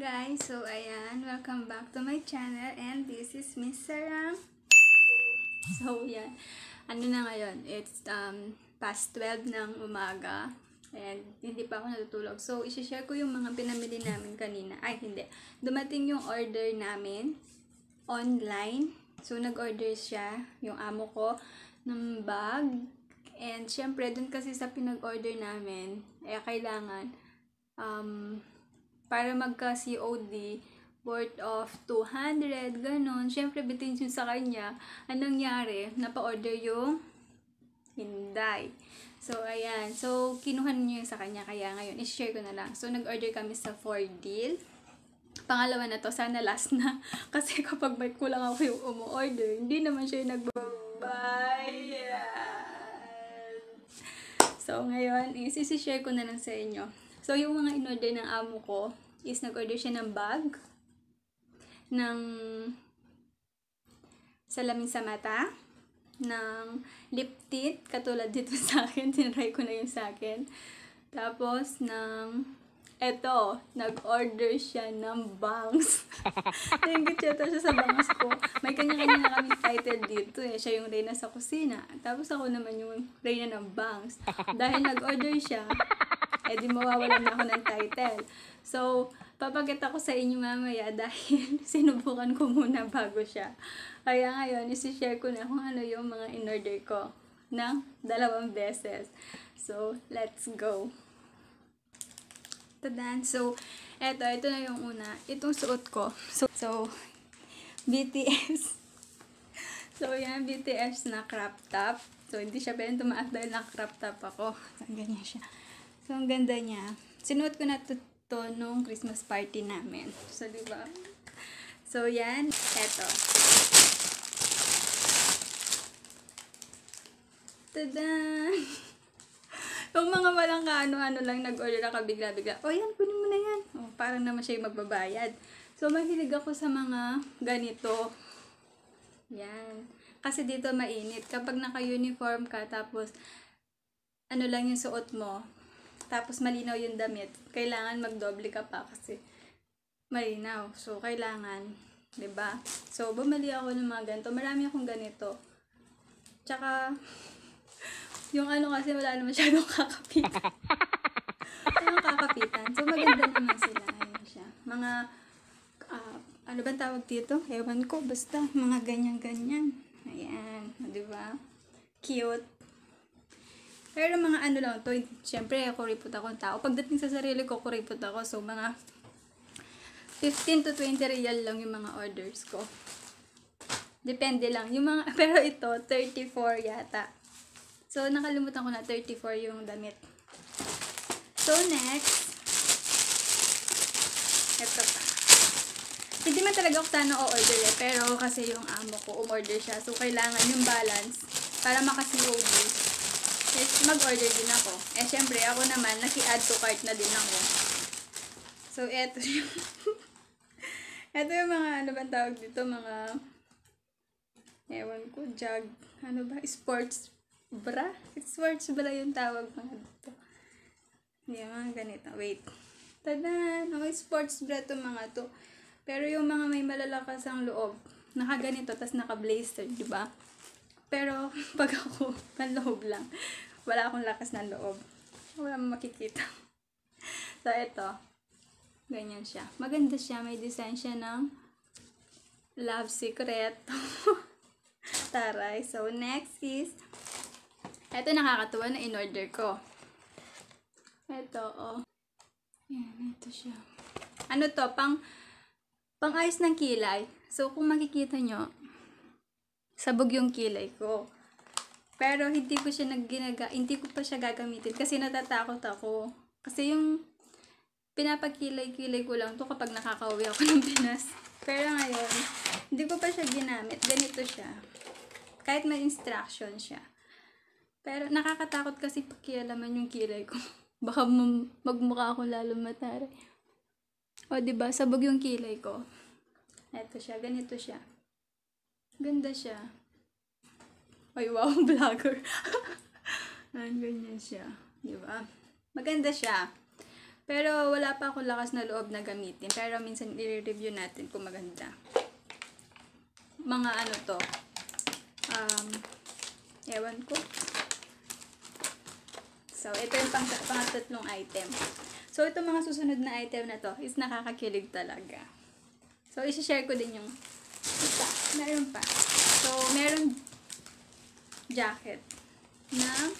guys! So, ayan. Welcome back to my channel. And this is Miss Sarang. So, yan. Ano na ngayon? It's um, past 12 ng umaga. And hindi pa ako natutulog. So, isi-share ko yung mga pinamili namin kanina. Ay, hindi. Dumating yung order namin online. So, nag-order siya, yung amo ko, ng bag. And, syempre, dun kasi sa pinag-order namin, eh, kailangan, um, para magka-COD, worth of 200, ganun. Syempre, bitin yun sa kanya. Anong nangyari? Napa-order yung Hinday. So, ayan. So, kinuha niyo yung sa kanya. Kaya ngayon, i-share ko na lang. So, nag-order kami sa 4Deal. Pangalawa na to, sana last na. Kasi kapag may kulang ako yung umu-order, hindi naman siya yung nagbabayad. So, ngayon, is-share ko na lang sa inyo. So, yung mga in-order ng amo ko is nag-order siya ng bag, ng salamin sa mata, ng lip tint, katulad dito sa akin, tinry ko na yung sa akin. Tapos, ng, eto, nag-order siya ng bangs. Thank you, siya sa bangs ko. May kanya-kanya na kami title dito eh. Siya yung Reyna sa kusina. Tapos ako naman yung Reyna ng bangs. Dahil nag-order siya, eh di mawawalan na ako ng title. So, papakita ko sa inyo mamaya dahil sinubukan ko muna bago siya. Kaya ngayon, isi-share ko na kung ano yung mga in-order ko ng dalawang beses. So, let's go. Tadan. So, eto, ito na yung una. Itong suot ko. So, so BTS. So, yan, BTS na crop top. So, hindi siya pwedeng tumaas dahil na crop top ako. So, ganyan siya. So, ang ganda niya. Sinuot ko na to, to nung Christmas party namin. So, di ba? So, yan. Eto. Tadan! yung mga walang kaano-ano lang nag-order ako bigla-bigla. O, yan, kunin mo na yan. O, parang naman siya yung magbabayad. So, mahilig ako sa mga ganito. Yan. Kasi dito mainit. Kapag naka-uniform ka, tapos ano lang yung suot mo, tapos malinaw yung damit, kailangan magdoble ka pa kasi malinaw. So, kailangan, ba So, bumali ako ng mga ganito. Marami akong ganito. Tsaka, yung ano kasi wala naman masyadong kakapitan. Walang kakapitan. So, maganda naman sila. Ayun siya. Mga, ah, ano ba tawag dito? Ewan ko. Basta, mga ganyan-ganyan. Ayan. Di ba? Cute. Pero mga ano lang to, syempre kuripot ako ng tao. Pagdating sa sarili ko, kuripot ako. So, mga 15 to 20 real lang yung mga orders ko. Depende lang. Yung mga, pero ito, 34 yata. So, nakalimutan ko na 34 yung damit. So, next, ito pa. Hindi man talaga ako sana o-order eh, pero kasi yung amo ko umorder siya. So, kailangan yung balance para maka-COD. Yes, mag-order din ako. Eh, syempre, ako naman, naki-add to cart na din ako. So, eto yung... eto yung mga, ano ba tawag dito, mga... Ewan ko, jug. Ano ba? Sports bra? Sports bra yung tawag mga dito. Hindi, mga ganito. Wait. Tada! Okay, sports bra to mga to. Pero yung mga may malalakas ang loob, nakaganito, tas naka-blazer, di ba? Pero, pag ako, panloob lang, wala akong lakas ng loob. Wala makikita. so, ito. Ganyan siya. Maganda siya. May design siya ng love secret. Taray. So, next is, ito nakakatuwa na in-order ko. Ito, oh. Yan, ito siya. Ano to? Pang, pang ayos ng kilay. So, kung makikita nyo, sabog yung kilay ko. Pero hindi ko siya nagginaga, hindi ko pa siya gagamitin kasi natatakot ako. Kasi yung pinapakilay-kilay ko lang to kapag nakakauwi ako ng Pinas. Pero ngayon, hindi ko pa siya ginamit. Ganito siya. Kahit may instruction siya. Pero nakakatakot kasi pakialaman yung kilay ko. Baka magmukha ako lalo matari. O, ba diba? Sabog yung kilay ko. Ito siya. Ganito siya. Ganda siya. Ay, wow, vlogger. Ayan, ganyan siya. Di ba? Maganda siya. Pero wala pa akong lakas na loob na gamitin. Pero minsan i-review natin kung maganda. Mga ano to. Um, ewan ko. So, ito yung pang pangatlong item. So, ito mga susunod na item na to is nakakakilig talaga. So, isi-share ko din yung isa. Meron pa. So, meron jacket na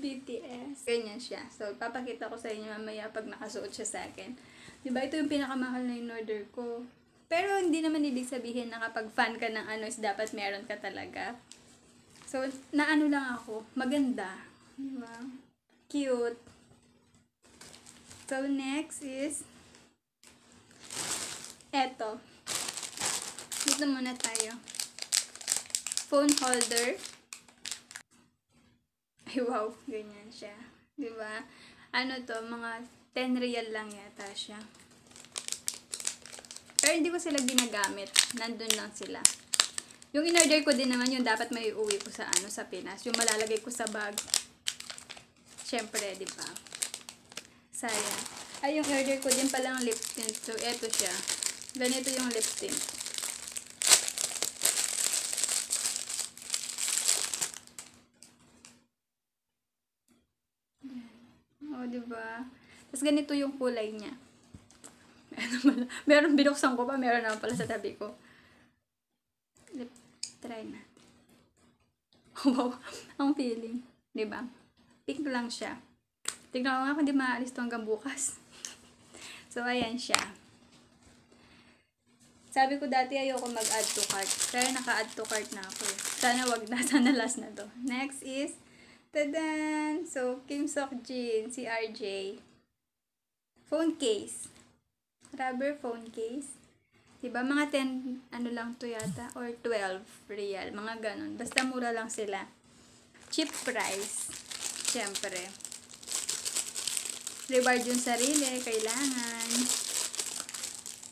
BTS. Ganyan siya. So, papakita ko sa inyo mamaya pag nakasuot siya sa akin. Diba, ito yung pinakamahal na in-order ko. Pero, hindi naman ibig sabihin na kapag fan ka ng ano is dapat meron ka talaga. So, naano lang ako. Maganda. Diba? Cute. So, next is eto. Dito muna tayo. Phone holder. Ay, wow. Ganyan siya. Ba? Ano to, mga 10 real lang yata siya. Pero hindi ko sila ginagamit. Nandun lang sila. Yung in-order ko din naman yung dapat may uwi ko sa ano sa Pinas. Yung malalagay ko sa bag. Siyempre, di ba? Sayang. Ay, yung order ko din palang lip tint. So, eto siya. Ganito yung lip tint. Di ba? Tapos ganito yung kulay niya. Meron, pala, meron binuksan ko pa, meron naman pala sa tabi ko. Lip, try na. Wow, ang feeling. Di ba? Pink lang siya. Tignan ko nga kung di maalis to hanggang bukas. so, ayan siya. Sabi ko dati ayoko mag-add to cart. Pero naka-add to cart na ako. eh. Sana wag na. Sana last na to. Next is, tadan! So, Kim Sok Jin, si RJ. Phone case. Rubber phone case. Diba? Mga 10, ano lang to yata? Or 12 real. Mga ganun. Basta mura lang sila. Cheap price. Siyempre. Reward yung sarili. Kailangan.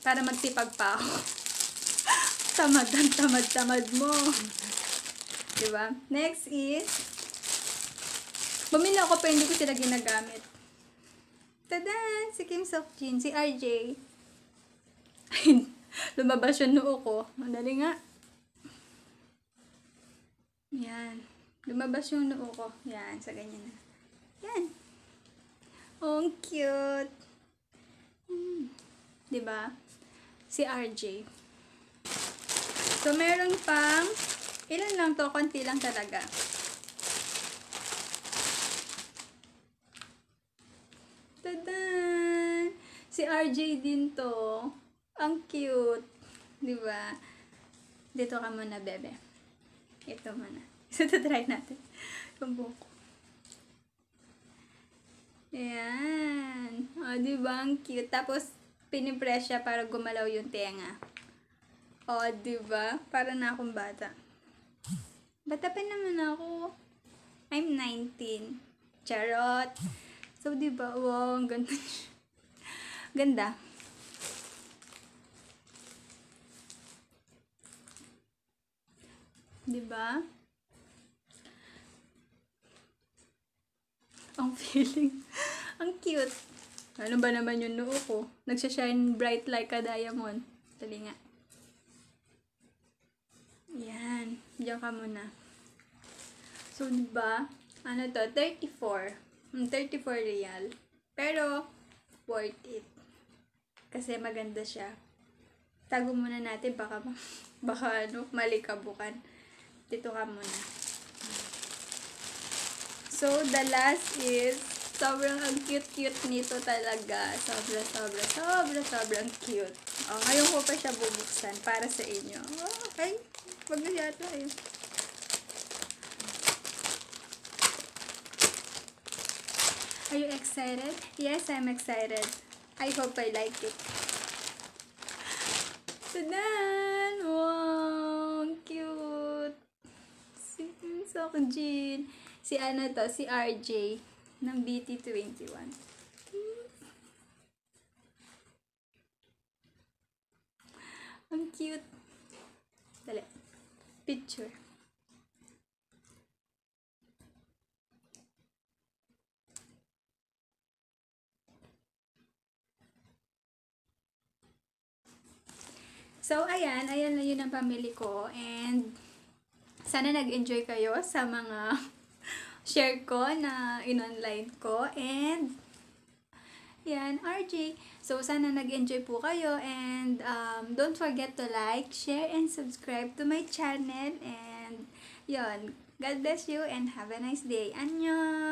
Para magsipag pa ako. tamad tamad tamad mo. Diba? Next is, bumili ako pero hindi ko sila ginagamit. Tada! Si Kim Sok Jin, si RJ. Lumabas yung noo ko. Madali nga. Yan. Lumabas yung noo ko. Yan, sa ganyan na. Yan. Oh, ang cute. Hmm. Diba? Si RJ. So, meron pang, ilan lang to, konti lang talaga. Tadan! Si RJ din to. Ang cute. Di ba? Dito ka muna, bebe. Ito muna. So, try natin. Yung buko. Ayan. O, di ba? Ang cute. Tapos, pinipress siya para gumalaw yung tenga. O, di ba? Para na akong bata. Bata pa naman ako. I'm 19. Charot. So, di ba? Wow, ang ganda niya. Ganda. Di ba? Ang feeling. ang cute. Ano ba naman yung noo ko? Nagsashine bright like a diamond. Dali nga. Yan. Diyan ka muna. So, di ba? Ano to? 34. Hmm, 34 real. Pero, worth it. Kasi maganda siya. Tago muna natin. Baka, baka ano, mali ka bukan. Dito ka muna. So, the last is, sobrang ang cute-cute nito talaga. Sobra, sobra, sobra, sobrang cute. Oh, ngayon ko pa siya bubuksan para sa inyo. Oh, okay. Wag na yata eh. Are you excited? Yes, I'm excited. I hope I like it. Tadan! Wow! Cute! Si Sokjin. Si ano to? Si RJ ng BT21. Ang cute. Dali. Picture. So, ayan. Ayan na yun ang pamili ko. And, sana nag-enjoy kayo sa mga share ko na in-online ko. And, yan, RJ. So, sana nag-enjoy po kayo. And, um, don't forget to like, share, and subscribe to my channel. And, yon God bless you and have a nice day. Annyeong!